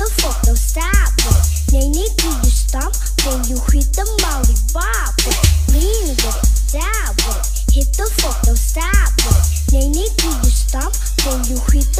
the photo don't stop it. Nee, niet die stomp? stam, the je giet hem al die. Lean it, hit the photo don't stop it. Nee, niet die je stam, you hit.